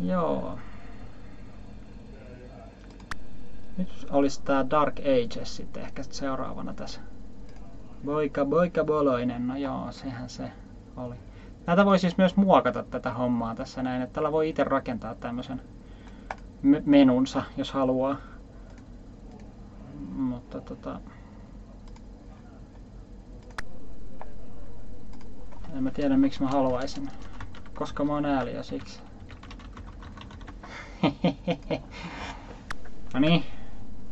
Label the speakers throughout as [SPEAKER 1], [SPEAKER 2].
[SPEAKER 1] Joo. Nyt olisi tää Dark Ages sitten ehkä seuraavana tässä. Boika, boika, boloinen. No joo, sehän se oli. Näitä voi siis myös muokata tätä hommaa tässä näin, että tällä voi itse rakentaa tämmöisen menunsa, jos haluaa. Mutta tota... En mä tiedä miksi mä haluaisin. Koska mä oon ääliö siksi. no niin,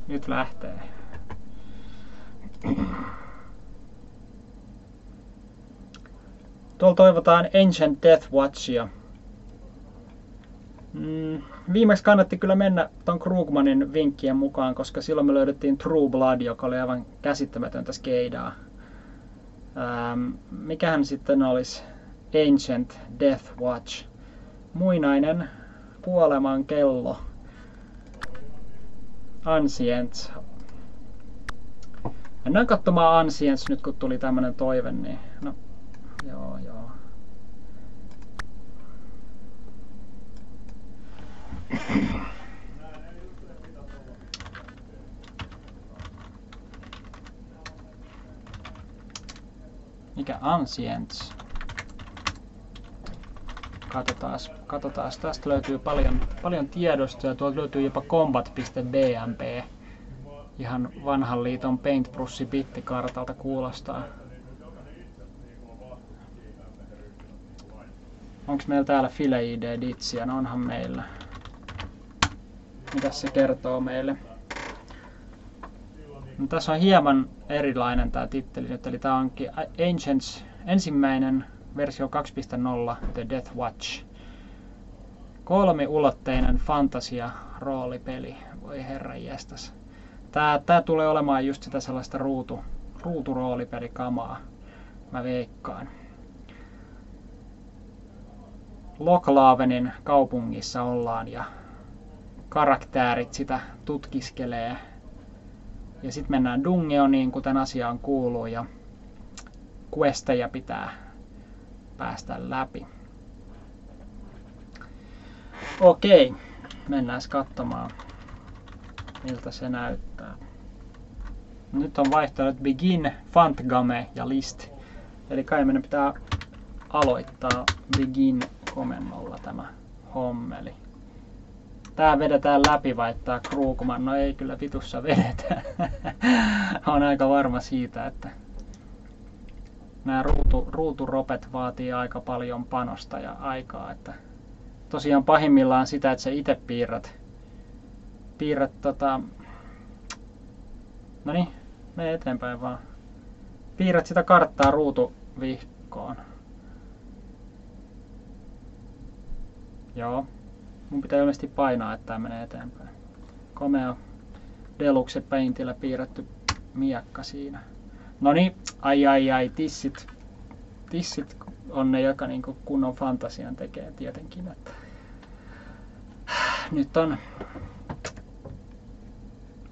[SPEAKER 1] nyt lähtee. Tuolla toivotaan Ancient Death Watchia. Mm, viimeksi kannatti kyllä mennä ton Krugmanin vinkkien mukaan, koska silloin me löydettiin True Blood, joka oli aivan käsittämätöntä skeidaa. Ähm, mikähän sitten olisi Ancient Death Watch? Muinainen kuoleman kello. Ancients. Mennään katsomaan Ancients nyt kun tuli tämmönen toive, niin no joo joo. Mikä Ancients? Katsotaan, katsotaan. Tästä löytyy paljon, paljon tiedostoja. Tuolta löytyy jopa combat.bmp. Ihan vanhan liiton paintbrussi bittikartalta kuulostaa. Onks meillä täällä File ID Ditsiä? No onhan meillä. Mitä se kertoo meille? No, tässä on hieman erilainen tämä titteli eli tämä onkin Ancients ensimmäinen versio 2.0 The Death Watch. Kolmiulotteinen fantasia roolipeli. Voi herra jestas. Tää, tää tulee olemaan just sitä sellaista ruutu, ruuturoolipelikamaa. Mä veikkaan. Loklaavenin kaupungissa ollaan ja karaktäärit sitä tutkiskelee. Ja sitten mennään Dungeoniin, kuten asiaan kuuluu, ja questeja pitää päästä läpi. Okei, mennään katsomaan, miltä se näyttää. Nyt on vaihtoehdot Begin, Fantgame ja List. Eli kai meidän pitää aloittaa Begin komennolla tämä hommeli. Tää vedetään läpi vai tää Krugman? No ei kyllä vitussa vedetä. on aika varma siitä, että nämä ruutu, ruuturopet vaatii aika paljon panosta ja aikaa. Että tosiaan pahimmillaan sitä, että sä itse piirrät, piirrät tota, no niin, mene eteenpäin vaan. Piirrät sitä karttaa ruutuvihkoon. Joo. Mun pitää ilmeisesti painaa, että tämä menee eteenpäin. Komea Deluxe Paintillä piirretty miakka siinä. No niin, ai ai ai, tissit. Tissit on ne, joka niinku kunnon fantasian tekee tietenkin. Että nyt on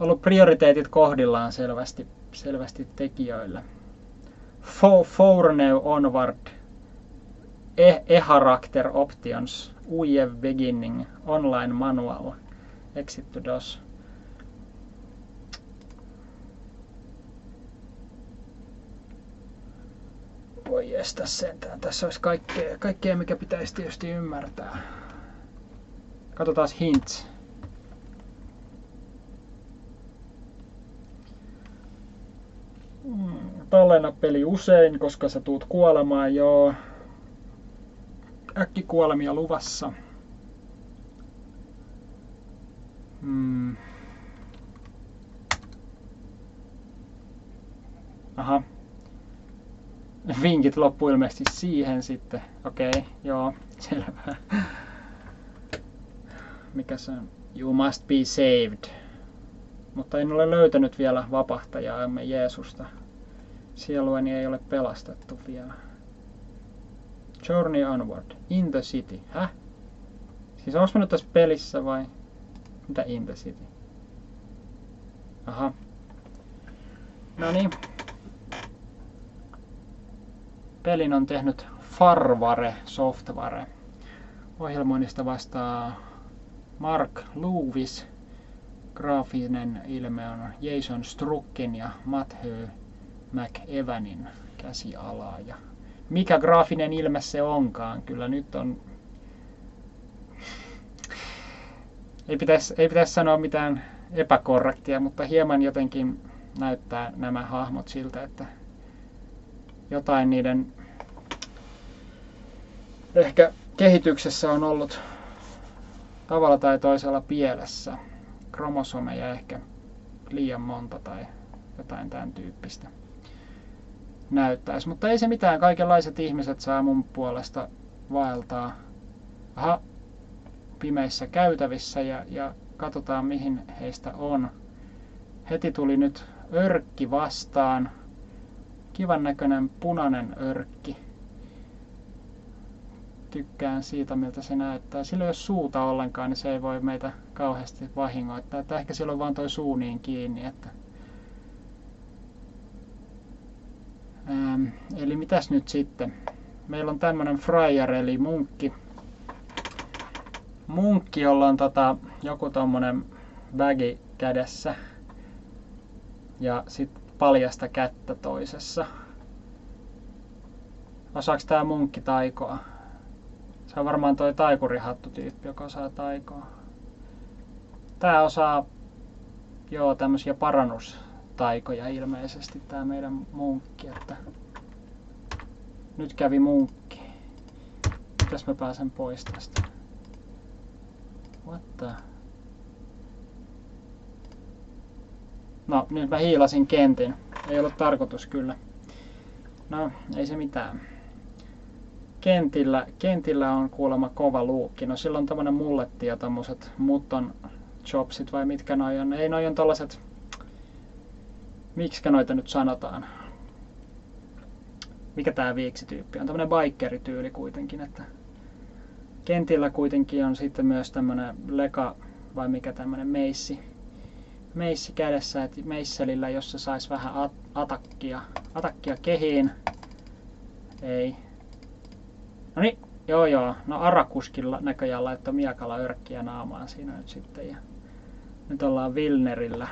[SPEAKER 1] ollut prioriteetit kohdillaan selvästi, selvästi tekijöillä. Fourneu onward. E, options. UE beginning. Online manual. Exit to DOS. Voi estä sentään. Tässä olisi kaikkea, kaikkea, mikä pitäisi tietysti ymmärtää. Katsotaan hints. Hmm, tallenna peli usein, koska sä tuut kuolemaan, joo. Äkkikuolemia luvassa. Hmm. Aha, vinkit loppuu ilmeisesti siihen sitten. Okei, okay, joo, selvä. Mikä se on? You must be saved. Mutta en ole löytänyt vielä vapahtajaa, emme Jeesusta. Sielueni ei ole pelastettu vielä. Journey onward. In the city. Häh? Siis onko nyt tässä pelissä vai? Mitä in the city? Aha. No niin. Pelin on tehnyt Farvare Software. ohjelmoinnista vastaa Mark Lewis. Graafinen ilme on Jason Strucken ja Matthew McEvanin käsialaa. Ja mikä graafinen ilme se onkaan? Kyllä nyt on... ei, pitäisi, ei pitäisi sanoa mitään epäkorrektia, mutta hieman jotenkin näyttää nämä hahmot siltä, että jotain niiden ehkä kehityksessä on ollut tavalla tai toisella pielessä. Kromosomeja ehkä liian monta tai jotain tämän tyyppistä näyttäisi. Mutta ei se mitään, kaikenlaiset ihmiset saa mun puolesta vaeltaa Aha, pimeissä käytävissä ja, ja katsotaan mihin heistä on. Heti tuli nyt örkki vastaan. Kivan näköinen punainen örkki. Tykkään siitä, miltä se näyttää. Sillä jos suuta ollenkaan, niin se ei voi meitä kauheasti vahingoittaa. Että ehkä sillä on vaan toi suu niin kiinni, että Ähm, eli mitäs nyt sitten? Meillä on tämmönen fryer eli munkki. Munkki, jolla on tota, joku tommonen bagi kädessä. Ja sitten paljasta kättä toisessa. Osaaks tää munkki taikoa? Se on varmaan toi taikurihattu tyyppi, joka osaa taikoa. Tää osaa, joo, tämmösiä parannus taikoja ilmeisesti tämä meidän munkki, että nyt kävi munkki. Mitäs mä pääsen pois tästä? What the? No, nyt mä hiilasin kentin. Ei ollut tarkoitus kyllä. No, ei se mitään. Kentillä, kentillä on kuulemma kova luukki. No silloin tämmönen mulletti ja tommoset mutton chopsit vai mitkä noi on. Ei noi on tällaiset miksi noita nyt sanotaan? Mikä tämä viiksityyppi on? Tämmöinen bikerityyli kuitenkin, että kentillä kuitenkin on sitten myös tämmöinen leka vai mikä tämmöinen meissi, meissi kädessä, että meisselillä, jossa saisi vähän at- atakkia, atakkia kehiin. Ei. No niin, joo joo. No Arakuskilla näköjään laittoi miakala örkkiä naamaan siinä nyt sitten. Ja nyt ollaan Vilnerillä.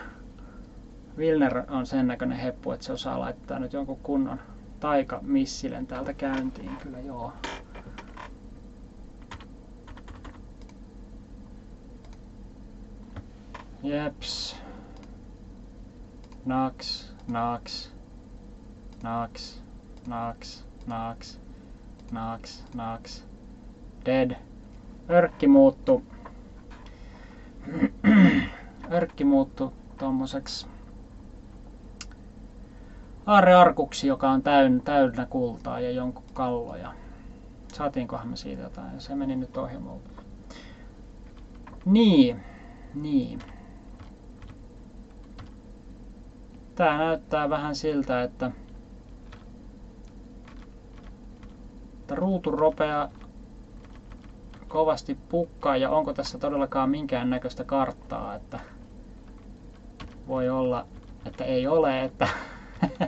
[SPEAKER 1] Wilner on sen näköinen heppu, että se osaa laittaa nyt jonkun kunnon taika missilen täältä käyntiin. Kyllä joo. Jeps. Naks, naks, naks, naks, naks, naks, naks. Dead. Örkki muuttu. Örkki muuttu tommoseksi aarrearkuksi, joka on täynnä, täynnä kultaa ja jonkun kalloja. Saatiinkohan me siitä jotain? Se meni nyt ohi multa. Niin, niin. Tää näyttää vähän siltä, että, että ruutu ropea kovasti pukkaa ja onko tässä todellakaan minkään näköistä karttaa, että voi olla, että ei ole, että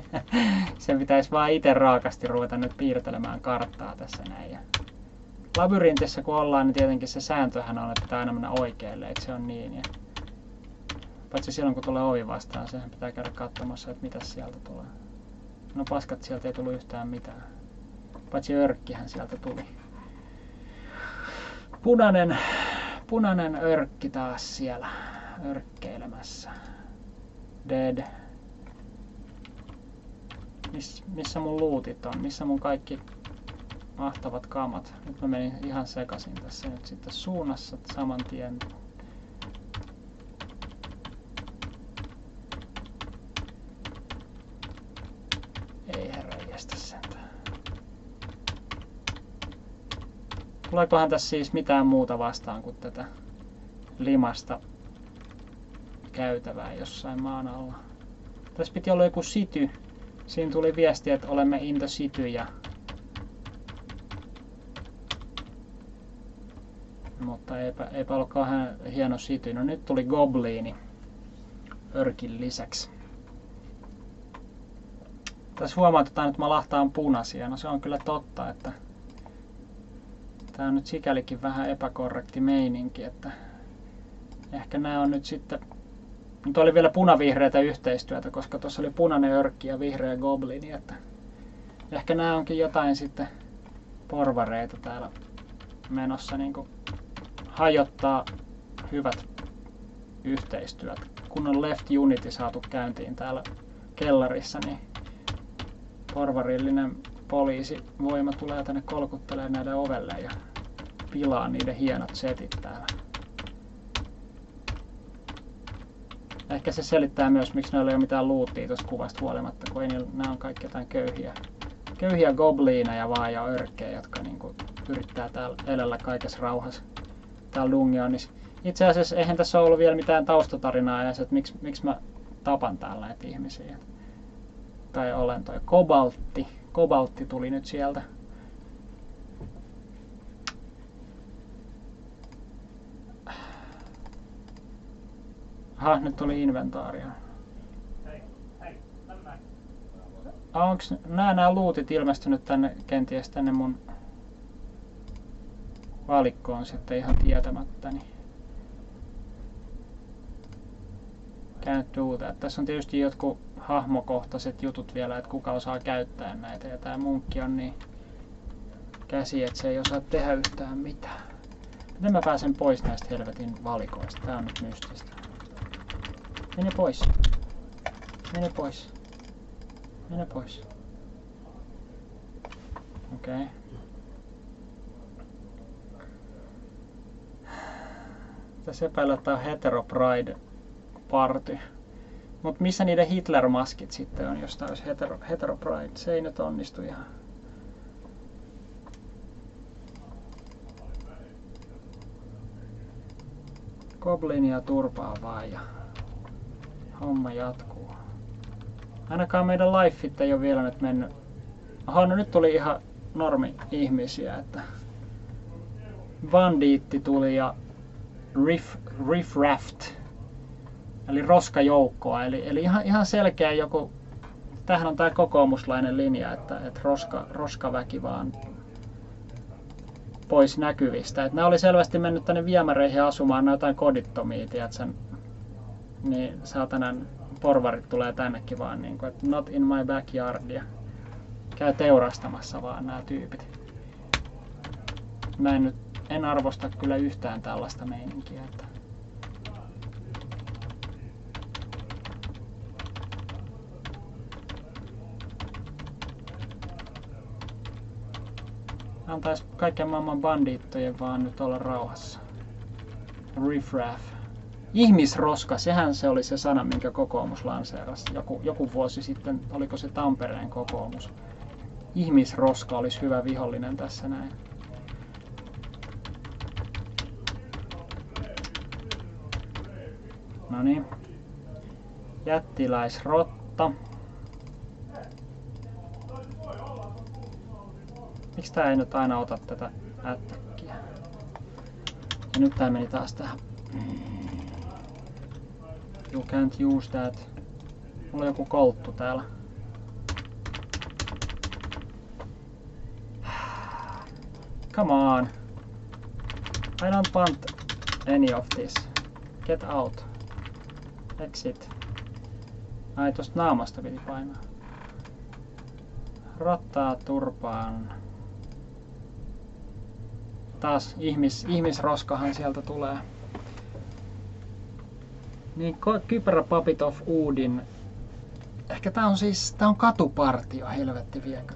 [SPEAKER 1] Sen pitäisi vaan itse raakasti ruveta nyt piirtelemään karttaa tässä näin. Ja labyrintissä kun ollaan, niin tietenkin se sääntöhän on, että pitää aina mennä oikealle, eikö se on niin? Ja paitsi silloin kun tulee ovi vastaan, sehän pitää käydä katsomassa, että mitä sieltä tulee. No paskat sieltä ei tullut yhtään mitään. Paitsi örkkihän sieltä tuli. Punainen, punainen örkki taas siellä örkkeilemässä. Dead Miss, missä mun luutit on? Missä mun kaikki mahtavat kamat? Nyt mä menin ihan sekasin tässä nyt sitten suunnassa saman tien. Ei herra jästä sentään. Tuleekohan tässä siis mitään muuta vastaan kuin tätä limasta käytävää jossain maan alla? Tässä piti olla joku sity, Siinä tuli viesti, että olemme in the city ja mutta eipä, eipä ollut kauhean hieno city. No nyt tuli Gobliini Örkin lisäksi. Tässä huomautetaan, että malahtaa on punaisia. No se on kyllä totta, että Tää on nyt sikälikin vähän epäkorrekti meininki, että ehkä nämä on nyt sitten nyt oli vielä punavihreätä yhteistyötä, koska tuossa oli punainen örkki ja vihreä goblini, että ehkä nämä onkin jotain sitten porvareita täällä menossa niin hajottaa hyvät yhteistyöt. Kun on Left Unity saatu käyntiin täällä kellarissa, niin porvarillinen poliisivoima tulee tänne kolkuttelemaan näiden ovelle ja pilaa niiden hienot setit täällä. Ehkä se selittää myös, miksi näillä ei ole mitään luuttia tuosta kuvasta huolimatta, kun ei niillä, nämä on kaikki jotain köyhiä, köyhiä gobliineja vaan ja örkkejä, jotka niin kuin, yrittää täällä elellä kaikessa rauhassa täällä Dungionissa. Itse asiassa eihän tässä ollut vielä mitään taustatarinaa edes, että miksi, miksi mä tapan täällä näitä ihmisiä. Tai olen toi kobaltti. Kobaltti tuli nyt sieltä. Aha, nyt tuli inventaaria. Onks nää nää luutit ilmestynyt tänne kenties tänne mun valikkoon sitten ihan tietämättäni? Can't do that. Tässä on tietysti jotkut hahmokohtaiset jutut vielä, että kuka osaa käyttää näitä. Ja tää munkki on niin käsi, että se ei osaa tehdä yhtään mitään. Miten mä pääsen pois näistä helvetin valikoista? Tää on nyt mystistä. Mene pois. Mene pois. Mene pois. Okei. Okay. Tässä epäillä, että on hetero pride party. Mut missä niiden Hitler-maskit sitten on, jos tää olisi hetero, hetero pride? Se ei nyt onnistu ihan. Goblinia turpaa vaan ja homma jatkuu. Ainakaan meidän lifeit ei ole vielä nyt mennyt. Aha, no nyt tuli ihan normi ihmisiä, että bandiitti tuli ja riff, riff raft, eli roskajoukkoa, eli, eli ihan, ihan selkeä joku, tähän on tämä kokoomuslainen linja, että, että roska, roskaväki vaan pois näkyvistä. Että nämä oli selvästi mennyt tänne viemäreihin asumaan, nämä jotain kodittomia, tiedätkö, niin saatanan porvarit tulee tännekin vaan niin kuin, että not in my backyard ja käy teurastamassa vaan nämä tyypit. Mä en nyt en arvosta kyllä yhtään tällaista meininkiä. Että antaisi kaiken maailman bandiittojen vaan nyt olla rauhassa. Riffraff. Ihmisroska, sehän se oli se sana, minkä kokoomus lanseerasi joku, joku vuosi sitten. Oliko se Tampereen kokoomus? Ihmisroska olisi hyvä vihollinen tässä näin. No niin. Jättiläisrotta. Miksi tää ei nyt aina ota tätä ättäkkiä? Ja nyt tää meni taas tähän. You can't use that. Mulla on joku kolttu täällä. Come on. I don't want any of this. Get out. Exit. Ai tosta naamasta piti painaa. Rottaa turpaan. Taas ihmis, ihmisroskahan sieltä tulee. Niin Kypärä Papit of Udin. Ehkä tää on siis, tää on katupartio, helvetti viekö.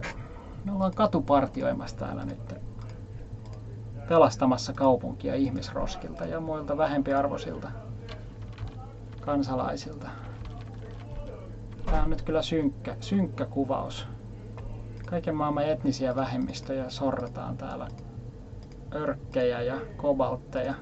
[SPEAKER 1] Me ollaan katupartioimassa täällä nyt. Pelastamassa kaupunkia ihmisroskilta ja muilta vähempiarvoisilta kansalaisilta. Tämä on nyt kyllä synkkä, synkkä kuvaus. Kaiken maailman etnisiä vähemmistöjä sorretaan täällä. Örkkejä ja kobaltteja.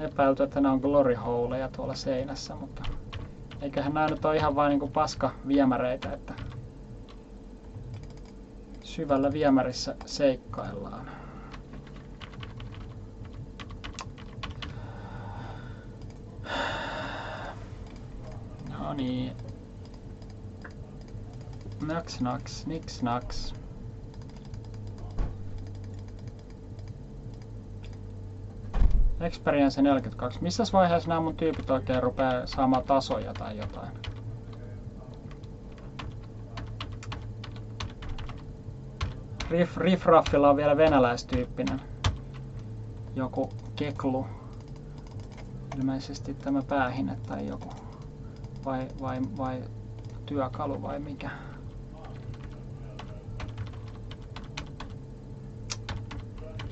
[SPEAKER 1] epäilty, että nämä on glory holeja tuolla seinässä, mutta eiköhän nämä nyt ole ihan vain niin paska viemäreitä, että syvällä viemärissä seikkaillaan. No niin. Naks naks, niks naks. Experience 42. Missä vaiheessa nämä mun tyypit oikein rupeaa saamaan tasoja tai jotain? Riff, Riffraffilla on vielä venäläistyyppinen. Joku keklu. Ilmeisesti tämä päähine tai joku. Vai, vai, vai työkalu vai mikä.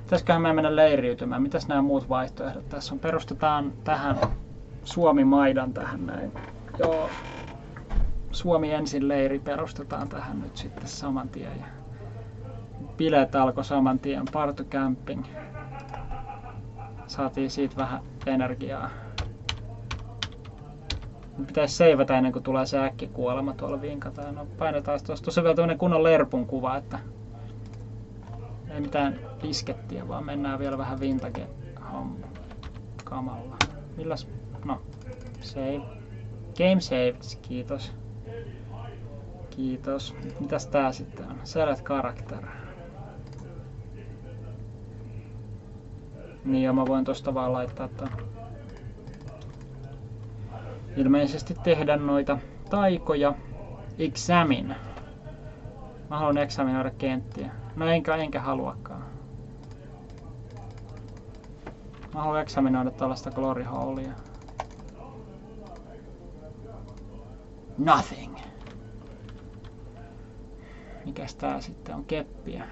[SPEAKER 1] Pitäisiköhän me mennä leiriytymään? Mitäs nämä muut vaihtoehdot tässä on? Perustetaan tähän Suomi-maidan tähän näin. Joo. Suomi ensin leiri perustetaan tähän nyt sitten saman tien. Ja bileet alkoi saman tien. Partu Camping. Saatiin siitä vähän energiaa. Pitäisi seivata ennen kuin tulee se äkkikuolema tuolla vinkataan. No painetaan tuossa. Tuossa on vielä tämmönen kunnon lerpun kuva, että ei mitään diskettiä, vaan mennään vielä vähän vintage homma kamalla. Milläs? No, save. Game saved, kiitos. Kiitos. Mitäs tää sitten on? Select character. Niin ja mä voin tosta vaan laittaa tämän. Ilmeisesti tehdä noita taikoja. Examine. Mä haluan examinoida kenttiä. No enkä, enkä haluakaan. Mä haluan examinoida tällaista glory holea. Nothing. Mikäs tää sitten on? Keppiä.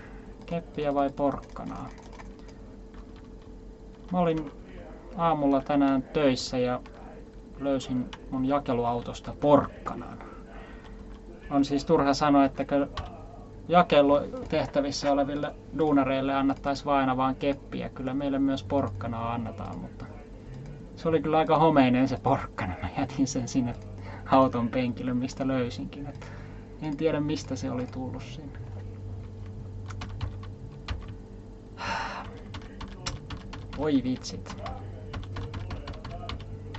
[SPEAKER 1] Keppiä vai porkkanaa? Mä olin aamulla tänään töissä ja löysin mun jakeluautosta porkkanan. On siis turha sanoa, että jakelutehtävissä oleville duunareille annettaisiin vain vaan keppiä. Kyllä meille myös porkkana annetaan, mutta se oli kyllä aika homeinen se porkkana. Mä jätin sen sinne auton penkille, mistä löysinkin. Että en tiedä mistä se oli tullut sinne. Voi vitsit.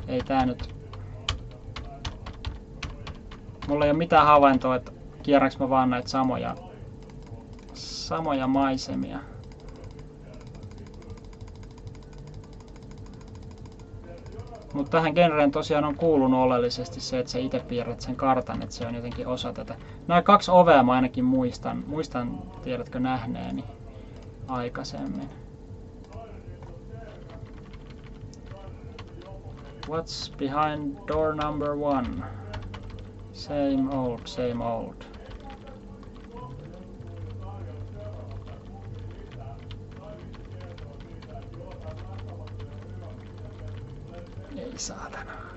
[SPEAKER 1] Ei tää nyt... Mulla ei ole mitään havaintoa, että kierräks mä vaan näitä samoja samoja maisemia. Mutta tähän genreen tosiaan on kuulunut oleellisesti se, että sä itse piirrät sen kartan, että se on jotenkin osa tätä. Nämä kaksi ovea mä ainakin muistan, muistan tiedätkö nähneeni aikaisemmin. What's behind door number one? Same old, same old. saatana.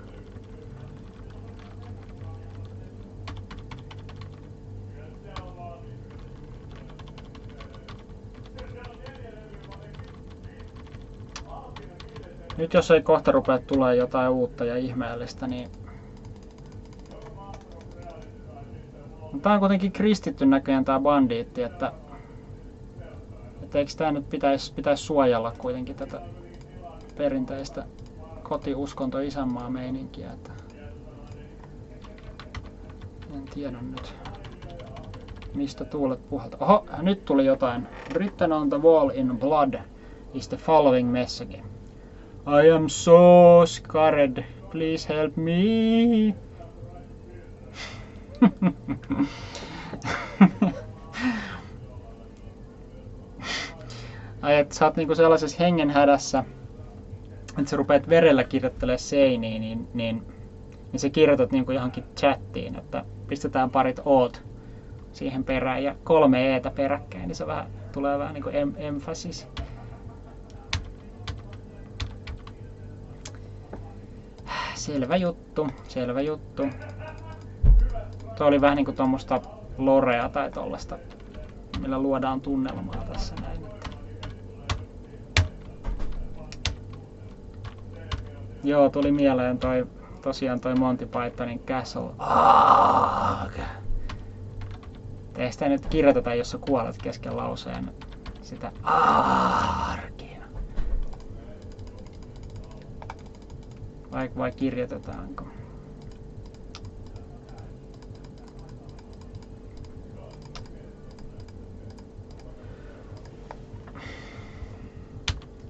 [SPEAKER 1] Nyt jos ei kohta rupea tulee jotain uutta ja ihmeellistä, niin... Tää on kuitenkin kristitty näköjään tää bandiitti, että... Että eikö tää nyt pitäisi pitäis suojella kuitenkin tätä perinteistä kotiuskonto isänmaa meininkiä. Että en tiedä nyt mistä tuulet puhalta. Oho, nyt tuli jotain. Written on the wall in blood is the following message. I am so scared. Please help me. Ai, että sä oot niinku sellaisessa hengenhädässä, että sä rupeat verellä kirjoittelemaan seiniin, niin, niin, niin sä kirjoitat niin kuin johonkin chattiin, että pistetään parit oot siihen perään ja kolme eetä peräkkäin, niin se vähän, tulee vähän niin kuin em, emphasis. Selvä juttu, selvä juttu. Tuo oli vähän niin kuin tuommoista lorea tai tollasta, millä luodaan tunnelmaa tässä näin. Joo, tuli mieleen toi, tosiaan toi Monty Pythonin Castle. Ei sitä nyt kirjoiteta, jos sä kuolet kesken lauseen sitä arkia. vai, vai kirjoitetaanko.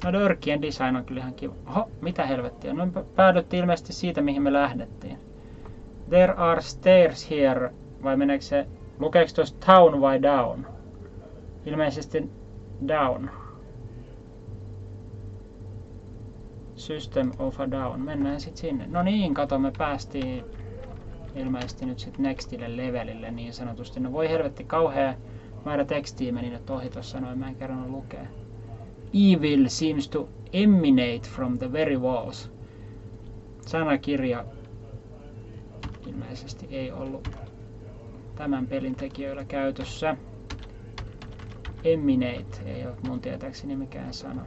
[SPEAKER 1] No dörkien design on kyllä ihan kiva. Oho, mitä helvettiä. No päädyttiin ilmeisesti siitä, mihin me lähdettiin. There are stairs here. Vai meneekö se, lukeeko tuossa town vai down? Ilmeisesti down. System of a down. Mennään sitten sinne. No niin, kato, me päästiin ilmeisesti nyt sitten nextille levelille niin sanotusti. No voi helvetti, kauhea määrä tekstiä meni nyt ohi tuossa noin, mä en kerran lukea. Evil seems to emanate from the very walls. Sanakirja ilmeisesti ei ollut tämän pelin tekijöillä käytössä. Eminate ei ole mun tietääkseni mikään sana.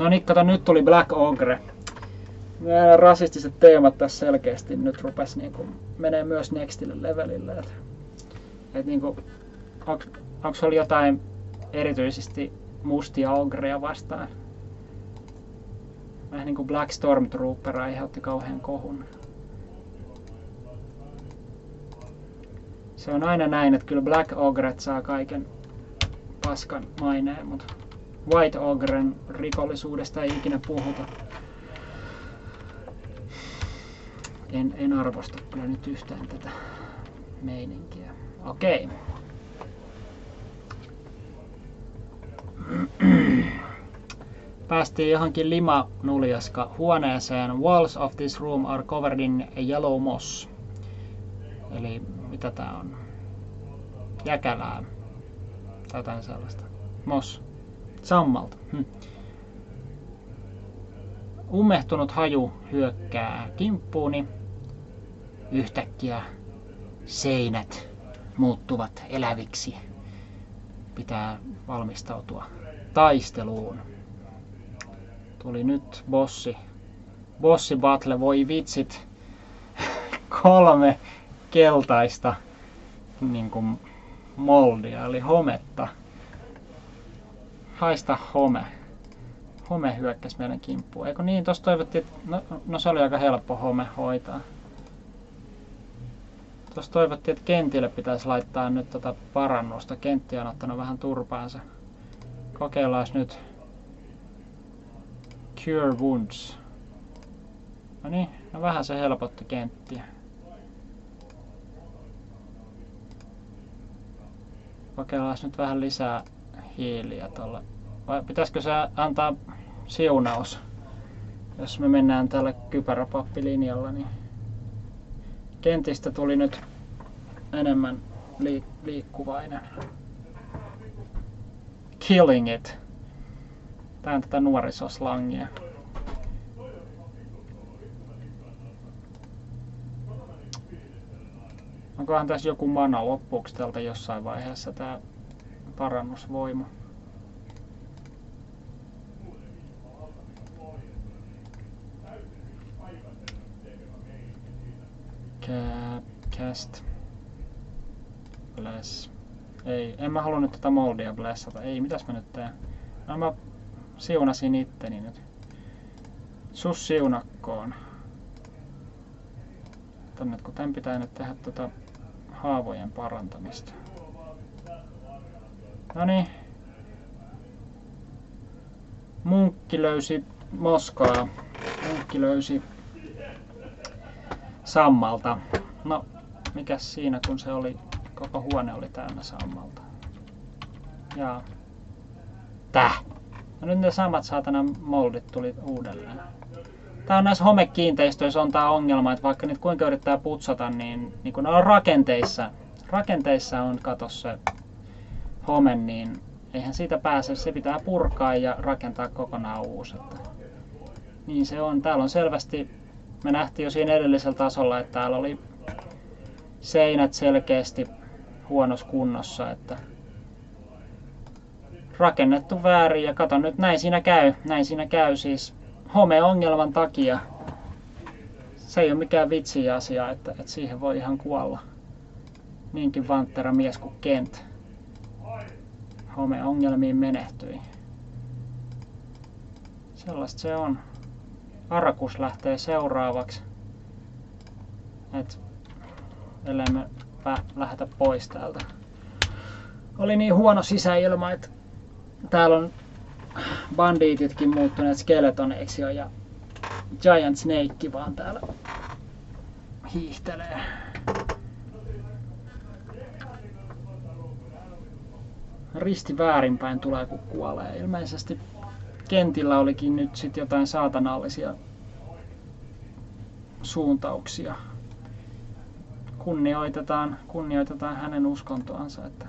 [SPEAKER 1] No niin, kato, nyt tuli Black Ogre. Nämä rasistiset teemat tässä selkeästi nyt rupes niinku menee myös nextille levelille. Et, et niinku, onko oli jotain erityisesti mustia ogreja vastaan? Vähän niinku Black Stormtrooper aiheutti kauhean kohun. Se on aina näin, että kyllä Black Ogret saa kaiken paskan maineen, mutta White Ogren rikollisuudesta ei ikinä puhuta. En, en arvosta kyllä nyt yhtään tätä meininkiä. Okei. Päästiin johonkin lima-nuljaska huoneeseen. Walls of this room are covered in yellow moss. Eli mitä tää on? Jäkälää. Tai jotain sellaista. Moss. Sammalta. Hm. Ummehtunut haju hyökkää kimppuuni. Yhtäkkiä seinät muuttuvat eläviksi. Pitää valmistautua taisteluun. Tuli nyt bossi. Bossi battle, voi vitsit. Kolme keltaista niin kuin moldia, eli hometta. Haista home. Home hyökkäsi meidän kimppuun. Eikö niin, tuossa toivottiin, että no, no se oli aika helppo home hoitaa. Tuossa toivottiin, että kentille pitäisi laittaa nyt tota parannusta. Kentti on ottanut vähän turpaansa. Kokeillaan nyt. Cure Wounds. No niin, no vähän se helpotti kenttiä. Kokeillaan nyt vähän lisää hiiliä tuolla. Vai pitäisikö se antaa siunaus? Jos me mennään tällä kypäräpappilinjalla, niin kentistä tuli nyt enemmän liik- liikkuvainen. Killing it. Tää on tätä nuorisoslangia. Onkohan tässä joku mana loppuksi tältä jossain vaiheessa tää parannusvoima? Cast. Bless. Ei, en mä halua nyt tätä moldia blessata. Ei, mitäs mä nyt teen? No mä siunasin itteni nyt. Sus siunakkoon. Tänne, kun tän pitää nyt tehdä tota haavojen parantamista. No niin. Munkki löysi moskaa. Munkki löysi sammalta. No, mikä siinä kun se oli, koko huone oli täynnä sammalta. Ja täh. No nyt ne samat saatana moldit tuli uudelleen. Tää on näissä homekiinteistöissä on tää ongelma, että vaikka nyt kuinka yrittää putsata, niin, niin kun ne on rakenteissa, rakenteissa on katos se home, niin eihän siitä pääse, se pitää purkaa ja rakentaa kokonaan uusi. Että niin se on. Täällä on selvästi, me nähtiin jo siinä edellisellä tasolla, että täällä oli seinät selkeästi huonossa kunnossa, että rakennettu väärin ja kato nyt näin siinä käy, näin siinä käy siis homeongelman takia. Se ei ole mikään vitsi asia, että, että siihen voi ihan kuolla. Niinkin vanttera mies kuin Kent. Homeongelmiin menehtyi. Sellaista se on. Arkus lähtee seuraavaksi. Et, ellei me lähdetä pois täältä. Oli niin huono sisäilma, että täällä on bandiititkin muuttuneet skeletoneiksi jo ja Giant Snake vaan täällä hiihtelee. Risti väärinpäin tulee kun kuolee. Ilmeisesti kentillä olikin nyt sit jotain saatanallisia suuntauksia. Kunnioitetaan, kunnioitetaan hänen uskontoansa, että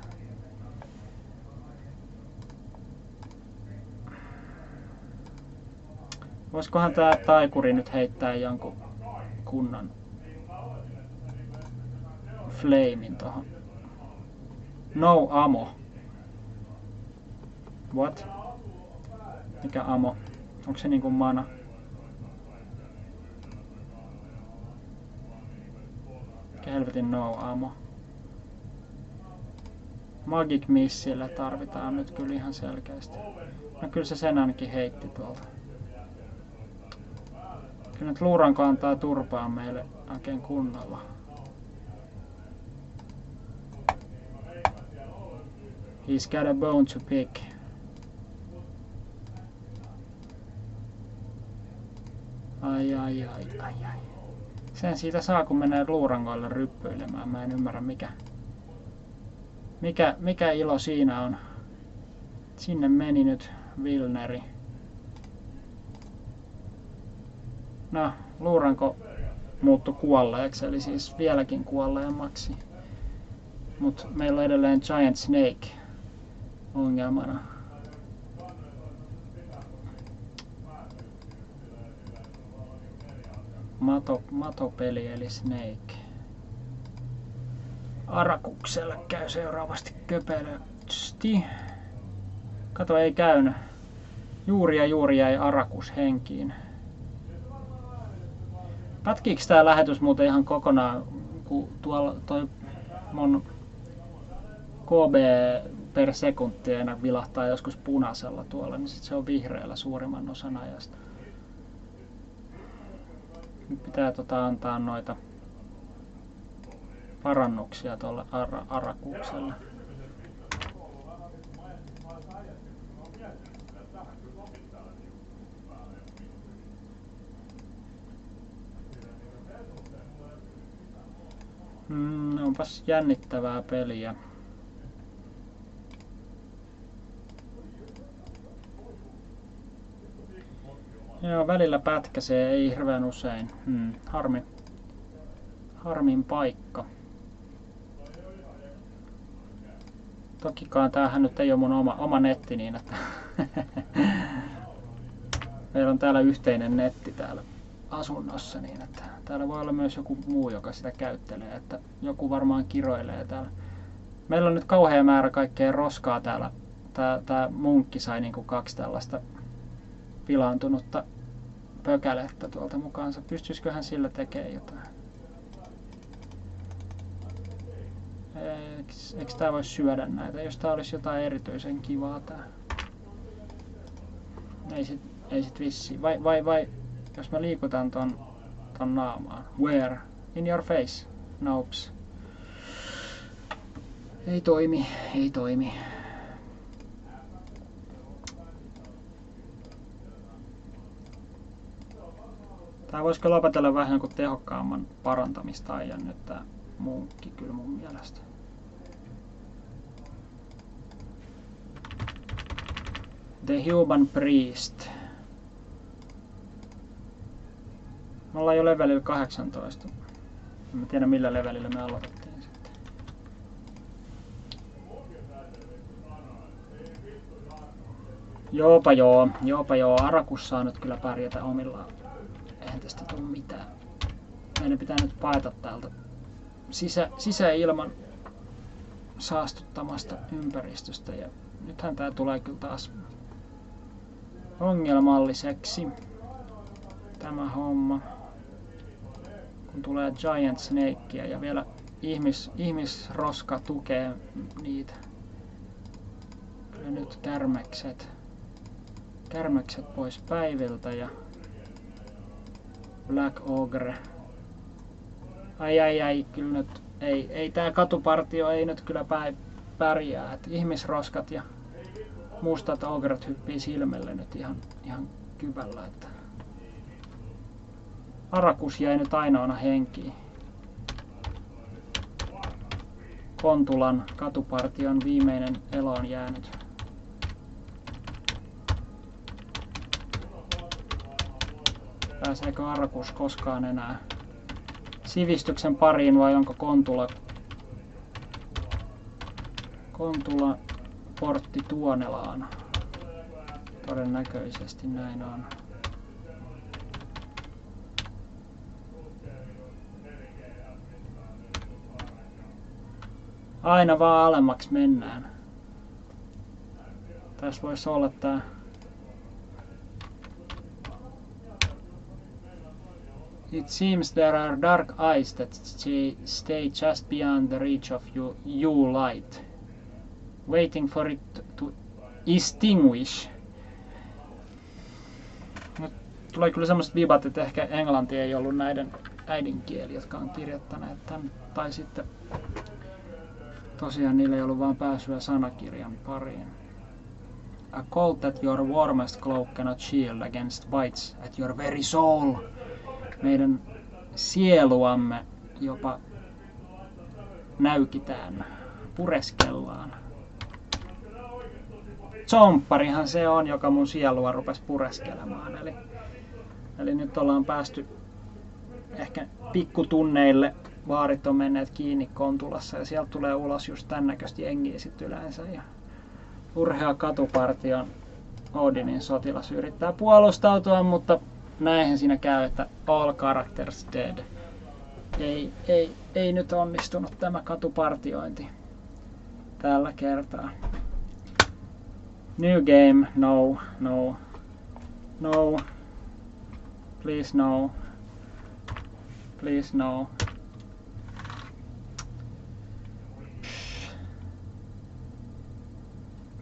[SPEAKER 1] Voisikohan tää taikuri nyt heittää jonkun kunnon flamein tohon. No amo. What? Mikä amo? Onko se niinku mana? Mikä helvetin no amo? Magic Missille tarvitaan nyt kyllä ihan selkeästi. No kyllä se sen ainakin heitti tuolta. Kyllä nyt luuranko antaa turpaa meille oikein kunnolla. He's got a bone to pick. Ai ai ai ai ai. Sen siitä saa kun menee luurangoille ryppyilemään. Mä en ymmärrä mikä, mikä, mikä ilo siinä on. Sinne meni nyt Vilneri. No, luuranko muuttu kuolleeksi, eli siis vieläkin kuolleemmaksi. Mutta meillä on edelleen Giant Snake ongelmana. Mato, matopeli eli Snake. Arakukselle käy seuraavasti köpelösti. Kato, ei käynyt. Juuri ja juuri jäi Arakus henkiin. Pätkiikö tämä lähetys muuten ihan kokonaan, kun tuolla toi mun KB per sekunti aina vilahtaa joskus punaisella tuolla, niin sit se on vihreällä suurimman osan ajasta. Nyt pitää tota antaa noita parannuksia tuolle ar- arakuukselle. Mm, onpas jännittävää peliä. Joo, välillä pätkäsee, ei hirveän usein. Hmm, harmi. Harmin paikka. Tokikaan tämähän nyt ei ole mun oma, oma netti niin, että meillä on täällä yhteinen netti täällä asunnossa, niin että täällä voi olla myös joku muu, joka sitä käyttelee, että joku varmaan kiroilee täällä. Meillä on nyt kauhea määrä kaikkea roskaa täällä. Tää, tää munkki sai niinku kaksi tällaista pilaantunutta pökälettä tuolta mukaansa. Pystyisiköhän sillä tekemään jotain? Eikö tää voi syödä näitä, jos tää olisi jotain erityisen kivaa tää? Ei sit, ei sit vissi. Vai, vai, vai jos mä liikutan ton, ton naamaan. Where? In your face. Nopes. Ei toimi, ei toimi. Tää voisiko lopetella vähän jonkun tehokkaamman parantamistaian nyt tää munkki kyllä mun mielestä. The Human Priest. Me ollaan jo levelillä 18. En mä tiedä millä levelillä me aloitettiin sitten. Joopa joo, joopa joo. Arakus saa nyt kyllä pärjätä omillaan. Eihän tästä tule mitään. Meidän pitää nyt paeta täältä sisä, sisäilman saastuttamasta ympäristöstä. Ja nythän tää tulee kyllä taas ongelmalliseksi tämä homma kun tulee Giant Snakea ja vielä ihmis, ihmisroska tukee niitä. Kyllä nyt kärmekset, kärmekset pois päiviltä ja Black Ogre. Ai ai ai, kyllä nyt ei, ei tää katupartio ei nyt kyllä päi, pärjää. Et ihmisroskat ja mustat ogret hyppii silmelle nyt ihan, ihan kyvällä. Että Arakus jäi nyt ainoana henkiin. Kontulan katupartion viimeinen elo on jäänyt. Pääseekö Arakus koskaan enää sivistyksen pariin vai onko Kontula, Kontula portti Tuonelaan? Todennäköisesti näin on. Aina vaan alemmaksi mennään. Tässä voisi olla tää It seems there are dark eyes that stay just beyond the reach of you, you light, waiting for it to extinguish. Nyt tulee kyllä semmoista vibat, että ehkä englanti ei ollut näiden äidinkieli, jotka on kirjoittaneet tämän. Tai sitten tosiaan niillä ei ollut vaan pääsyä sanakirjan pariin. A cold that your warmest cloak cannot shield against bites at your very soul meidän sieluamme jopa näykitään, pureskellaan. Zompparihan se on, joka mun sielua rupesi pureskelemaan. Eli, eli nyt ollaan päästy ehkä pikkutunneille. Vaarit on menneet kiinni Kontulassa ja sieltä tulee ulos just tän näköistä jengiä sit yleensä. Ja urhea katupartion Odinin sotilas yrittää puolustautua, mutta näinhän siinä käy, että all characters dead. Ei, ei, ei nyt onnistunut tämä katupartiointi tällä kertaa. New game, no, no, no, please no, please no.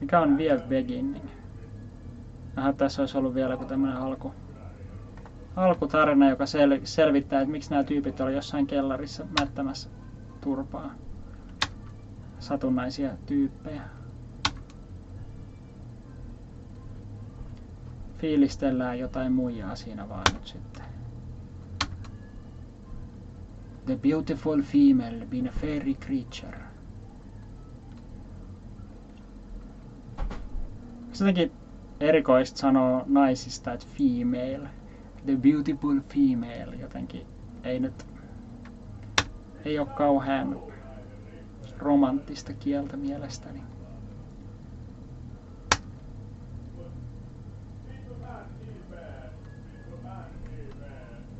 [SPEAKER 1] Mikä on vielä beginning? Aha, tässä olisi ollut vielä kun tämmönen alku alkutarina, joka sel- selvittää, että miksi nämä tyypit oli jossain kellarissa mättämässä turpaa. Satunnaisia tyyppejä. Fiilistellään jotain muijaa siinä vaan nyt sitten. The beautiful female being a fairy creature. Jotenkin erikoista sanoa naisista, että female. The Beautiful Female jotenkin ei nyt ei ole kauhean romanttista kieltä mielestäni.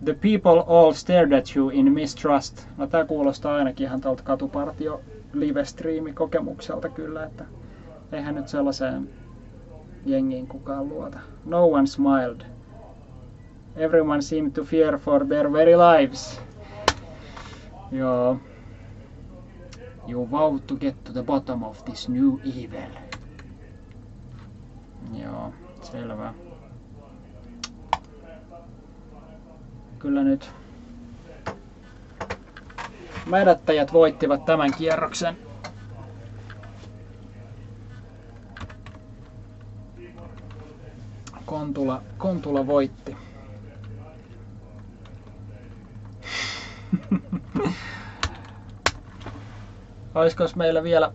[SPEAKER 1] The people all stared at you in mistrust. No tää kuulostaa ainakin ihan tuolta katupartio live kokemukselta kyllä, että eihän nyt sellaiseen jengiin kukaan luota. No one smiled everyone seemed to fear for their very lives. Joo. You vow to get to the bottom of this new evil. Joo, selvä. Kyllä nyt mädättäjät voittivat tämän kierroksen. Kontula, Kontula voitti. Olisiko meillä vielä